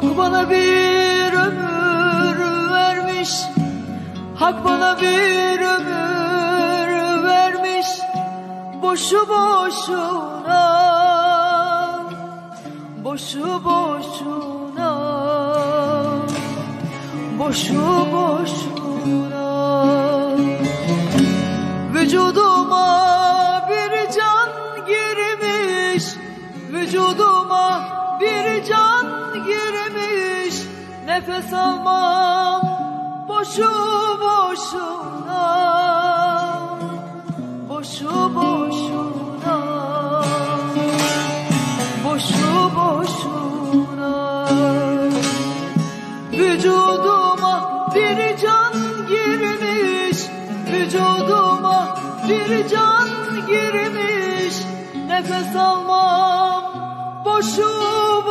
Hak bana bir ömür vermiş. Hak bana bir ömür vermiş. Boşu boşuna Boşu boşuna Boşu boşuna. Vücuduma bir can girmiş. Vücuduma bir can Nefes almam boşu boşuna. Boşu boşuna. Boşu boşuna. Vücuduma bir can girmiş. Vücuduma bir can girmiş. Nefes almam boşu boşuna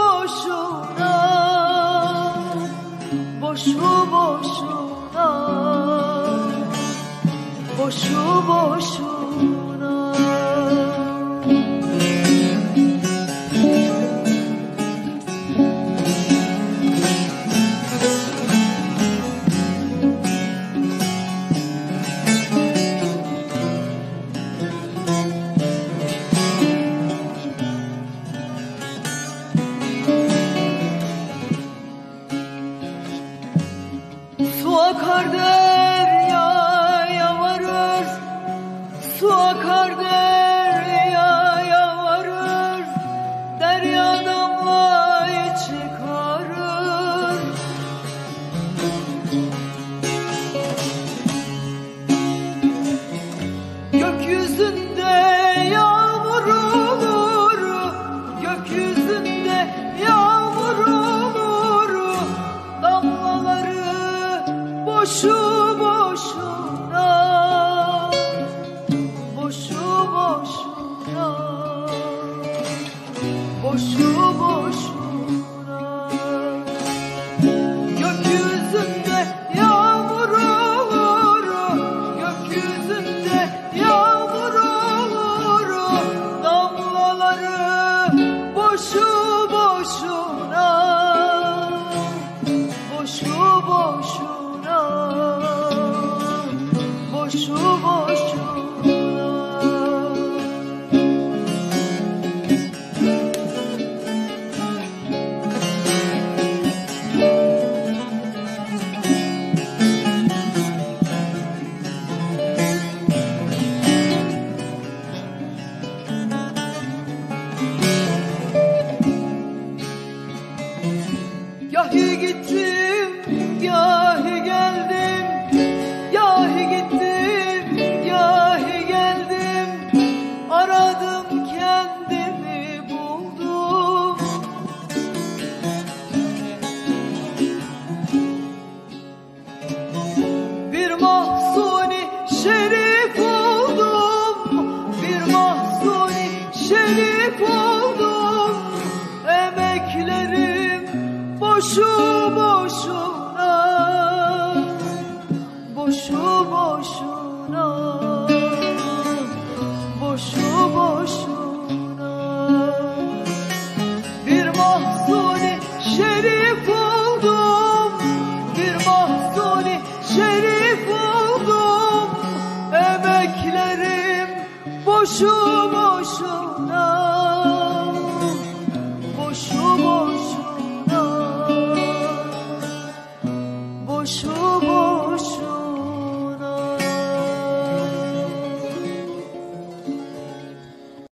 boşu boşuna Boşu boşuna Boşu boşuna gittim, yahi geldim. Yahi gittim, yahi geldim. Aradım kendimi buldum. Bir mahsuni şerif oldum. Bir mahsuni şerif oldum boşu boşuna Boşu boşuna Boşu boşuna. Bir mahsuni şerif oldum Bir mahsuni şerif oldum. Emeklerim boşu 说。